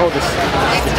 call this?